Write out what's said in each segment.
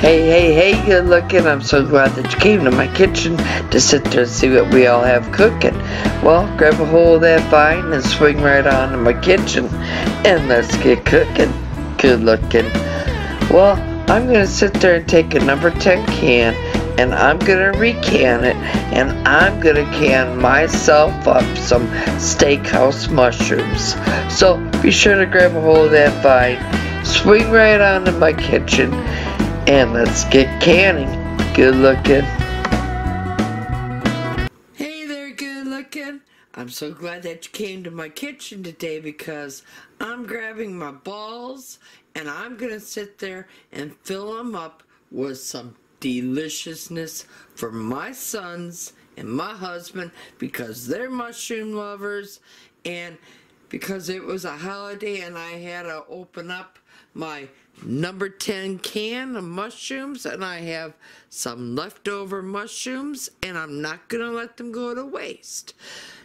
Hey, hey, hey, good looking. I'm so glad that you came to my kitchen to sit there and see what we all have cooking. Well, grab a hold of that vine and swing right on to my kitchen and let's get cooking. Good looking. Well, I'm going to sit there and take a number 10 can and I'm going to recan it and I'm going to can myself up some steakhouse mushrooms. So be sure to grab a hold of that vine, swing right on to my kitchen, and let's get canning. Good looking. Hey there, good looking. I'm so glad that you came to my kitchen today because I'm grabbing my balls and I'm going to sit there and fill them up with some deliciousness for my sons and my husband because they're mushroom lovers and because it was a holiday and I had to open up my number 10 can of mushrooms and I have some leftover mushrooms and I'm not going to let them go to waste.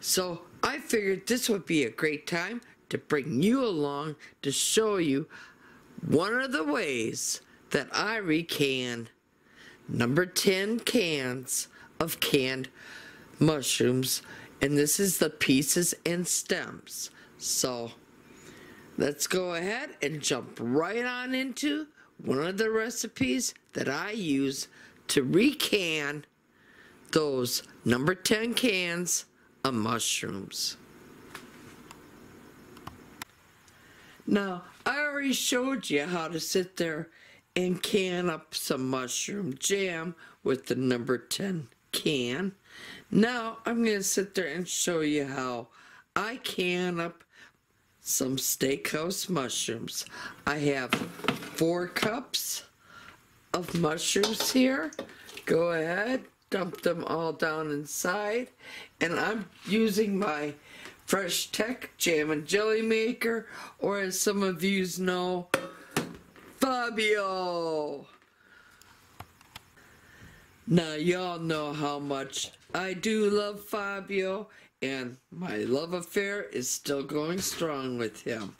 So I figured this would be a great time to bring you along to show you one of the ways that I recan number 10 cans of canned mushrooms and this is the pieces and stems. So let's go ahead and jump right on into one of the recipes that I use to recan those number 10 cans of mushrooms. Now, I already showed you how to sit there and can up some mushroom jam with the number 10 can. Now, I'm going to sit there and show you how I can up some steakhouse mushrooms. I have four cups of mushrooms here. Go ahead, dump them all down inside. And I'm using my Fresh Tech Jam and Jelly Maker, or as some of you know, Fabio. Now, y'all know how much I do love Fabio, and my love affair is still going strong with him.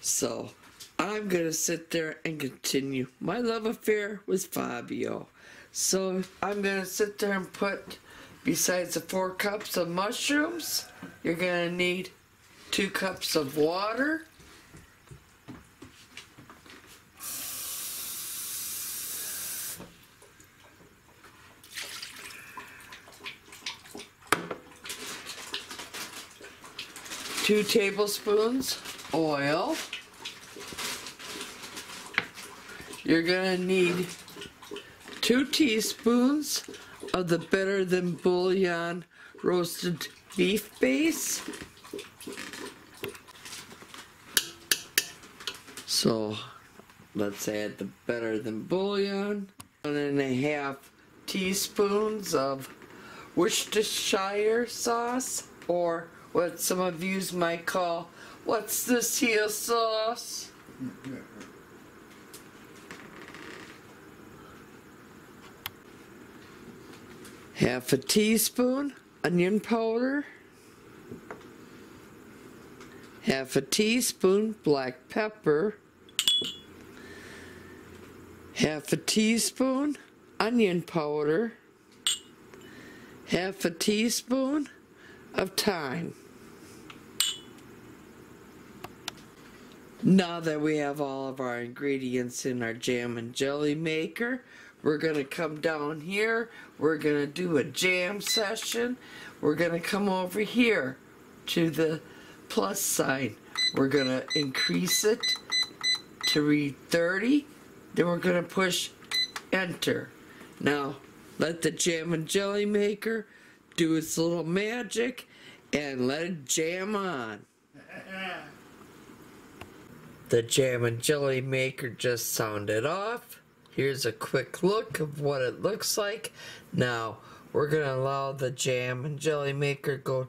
So, I'm going to sit there and continue my love affair with Fabio. So, I'm going to sit there and put, besides the four cups of mushrooms, you're going to need two cups of water. Two tablespoons oil. You're gonna need two teaspoons of the Better Than Bouillon roasted beef base. So let's add the Better Than Bouillon. One and a half teaspoons of Worcestershire sauce or what some of you might call, what's this here sauce? Half a teaspoon onion powder. Half a teaspoon black pepper. Half a teaspoon onion powder. Half a teaspoon of thyme. Now that we have all of our ingredients in our jam and jelly maker, we're going to come down here. We're going to do a jam session. We're going to come over here to the plus sign. We're going to increase it to read 30. Then we're going to push enter. Now, let the jam and jelly maker do its little magic and let it jam on. The jam and jelly maker just sounded off. Here's a quick look of what it looks like. Now, we're going to allow the jam and jelly maker go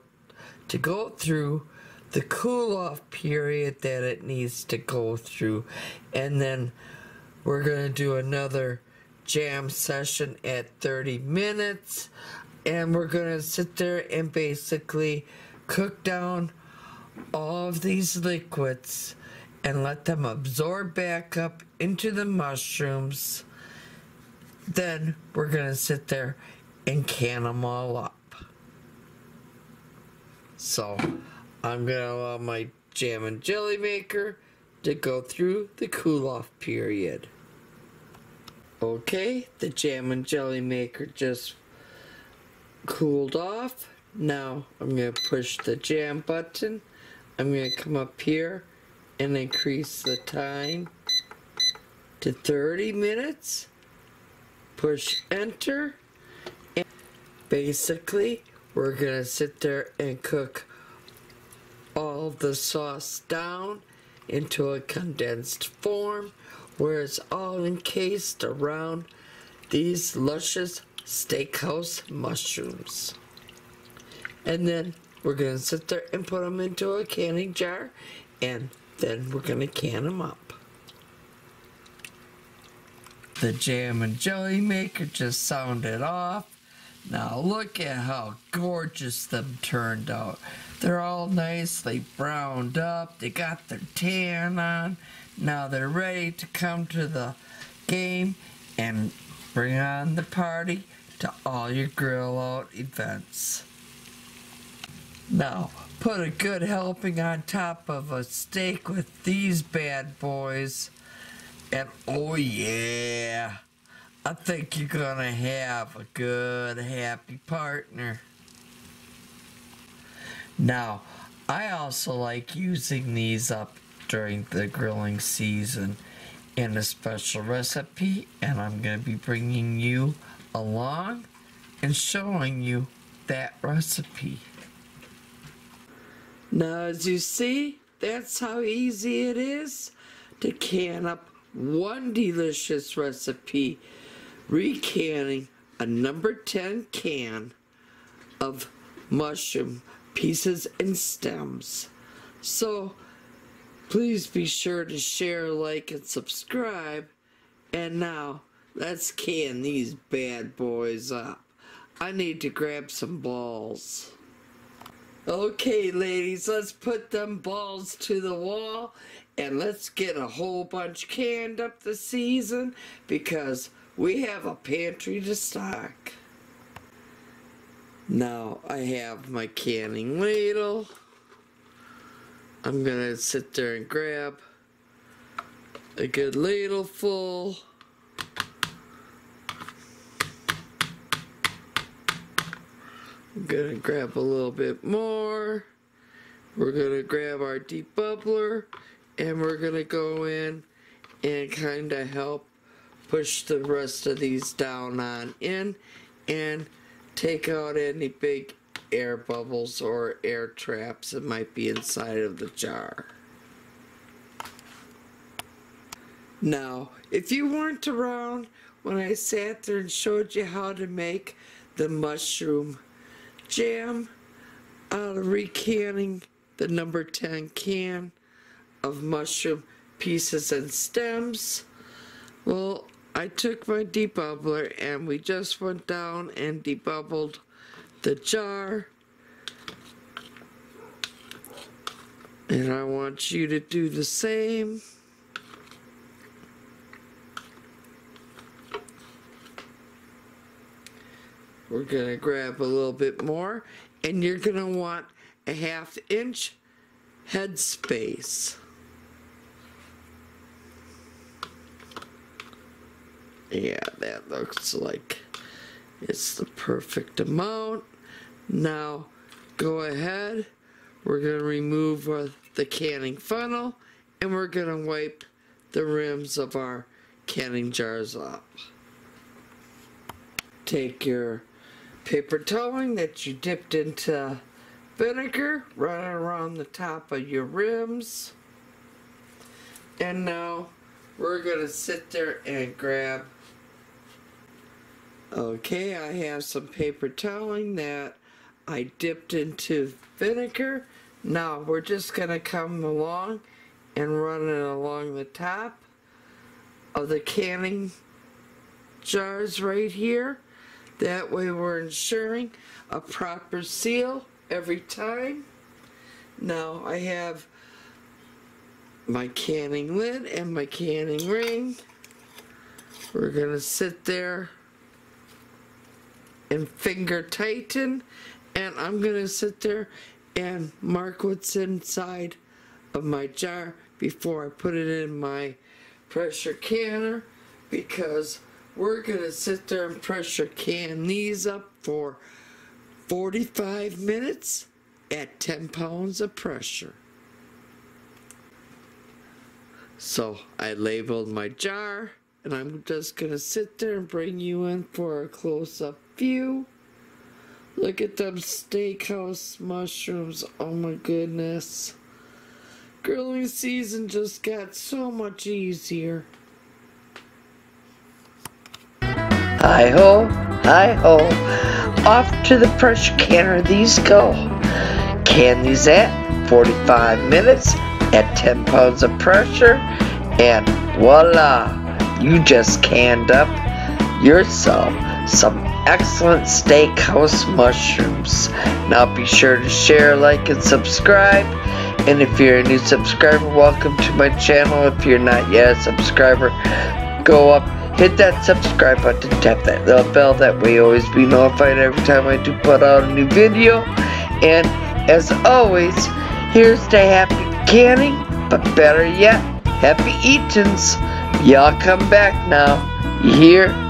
to go through the cool off period that it needs to go through. And then we're going to do another jam session at 30 minutes. And we're going to sit there and basically cook down all of these liquids and let them absorb back up into the mushrooms. Then we're going to sit there and can them all up. So I'm going to allow my jam and jelly maker to go through the cool off period. Okay, the jam and jelly maker just cooled off. Now I'm going to push the jam button. I'm going to come up here and increase the time to 30 minutes. Push enter. And basically, we're going to sit there and cook all the sauce down into a condensed form where it's all encased around these luscious steakhouse mushrooms. And then we're going to sit there and put them into a canning jar and then we're going to can them up. The jam and jelly maker just sounded off. Now look at how gorgeous them turned out. They're all nicely browned up. They got their tan on. Now they're ready to come to the game and bring on the party to all your grill out events. Now, put a good helping on top of a steak with these bad boys. And oh yeah, I think you're gonna have a good, happy partner. Now, I also like using these up during the grilling season in a special recipe, and I'm going to be bringing you along and showing you that recipe. Now, as you see, that's how easy it is to can up one delicious recipe, recanning a number 10 can of mushroom pieces and stems. So please be sure to share, like, and subscribe. And now let's can these bad boys up. I need to grab some balls. Okay, ladies, let's put them balls to the wall and let's get a whole bunch canned up this season because we have a pantry to stock. Now I have my canning ladle. I'm gonna sit there and grab a good ladle full. I'm gonna grab a little bit more. We're gonna grab our debubbler and we're gonna go in and kind of help push the rest of these down on in and take out any big air bubbles or air traps that might be inside of the jar. Now, if you weren't around when I sat there and showed you how to make the mushroom jam out of recanning the number 10 can of mushroom pieces and stems, well, I took my debubbler and we just went down and debubbled the jar. And I want you to do the same. We're going to grab a little bit more and you're going to want a half inch head space. Yeah, that looks like it's the perfect amount. Now, go ahead. We're going to remove uh, the canning funnel and we're going to wipe the rims of our canning jars off. Take your paper towing that you dipped into vinegar, run around the top of your rims. And now we're going to sit there and grab Okay, I have some paper toweling that I dipped into vinegar. Now we're just going to come along and run it along the top of the canning jars right here. That way we're ensuring a proper seal every time. Now I have my canning lid and my canning ring. We're gonna sit there and finger tighten and I'm gonna sit there and mark what's inside of my jar before I put it in my pressure canner because we're gonna sit there and pressure can these up for 45 minutes at 10 pounds of pressure. So I labeled my jar and I'm just gonna sit there and bring you in for a close-up view. Look at them steakhouse mushrooms. Oh my goodness. Grilling season just got so much easier. Hi ho, hi ho. Off to the pressure canner these go. Can these at 45 minutes at 10 pounds of pressure, and voila, you just canned up yourself some excellent steakhouse mushrooms. Now be sure to share, like, and subscribe. And if you're a new subscriber, welcome to my channel. If you're not yet a subscriber, go up, hit that subscribe button, tap that little bell. That way you always be notified every time I do put out a new video. And as always, here's to happy canning, but better yet, happy eatings. Y'all come back now. You hear?